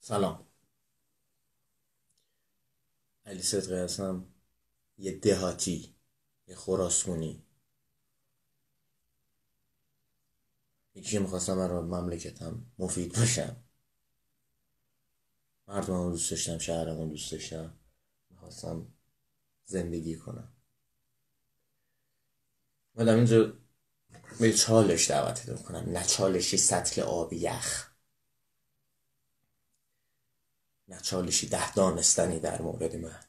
سلام. علی صدقی هستم. یه دهاتی یه خراسونی. یکی می‌خواستم برای مملکتم مفید باشم. مردم دوست داشتم شهرمون دوست داشتم. می‌خواستم زندگی کنم. مدام اینجا به چالش دعوتتون کنم نه چالشی سطل آبی یخ. نه چالشی ده دانستنی در مورد من.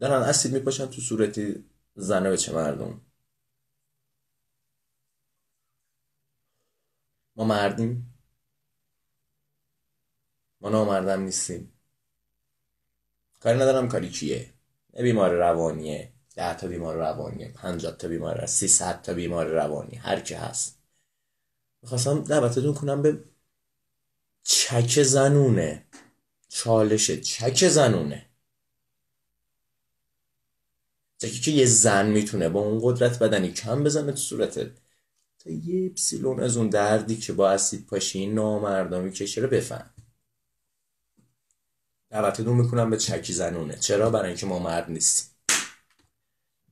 دارن اسید میپاشن تو صورتی زنه به چه مردم. ما مردیم. ما نامردم نیستیم. کاری ندارم کاری نه بیمار روانیه ده تا بیمار روانیه پنجاه تا بیمار سی ست تا بیمار روانی هر که هست. می‌خواستم دعوتتون کنم به چک زنونه. چالش چک زنونه. چکی که یه زن می‌تونه با اون قدرت بدنی کم بزنه تو صورتت. تا یه پسیلون از اون دردی که با اسید پاشی نامردمی کشه رو بفهم. دعوتتون می‌کنم به چکی زنونه. چرا؟ برای اینکه ما مرد نیستیم.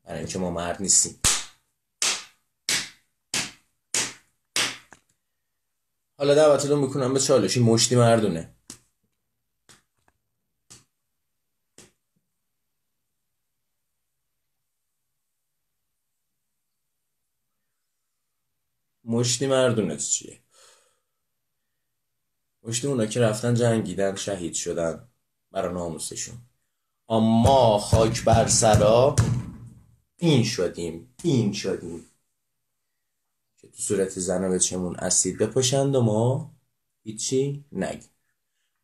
برای اینکه ما مرد نیستیم. حالا دعوتتون می‌کنم به چالشی. مشتی مردونه. مشتی مردونت چیه؟ مشتی اونا که رفتن جنگیدن شهید شدن. برا ناموسشون. اما خاک بر سرا این شدیم این شدیم. که تو صورت زنه به چمون اسید بپاشند و ما هیچی نگ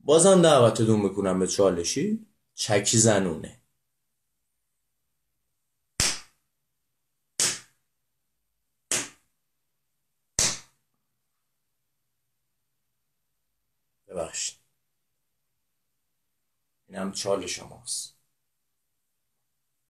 بازم دعوتتون می‌کنم به چالشی. چکی زنونه. ببخشید. اینم چال شماست.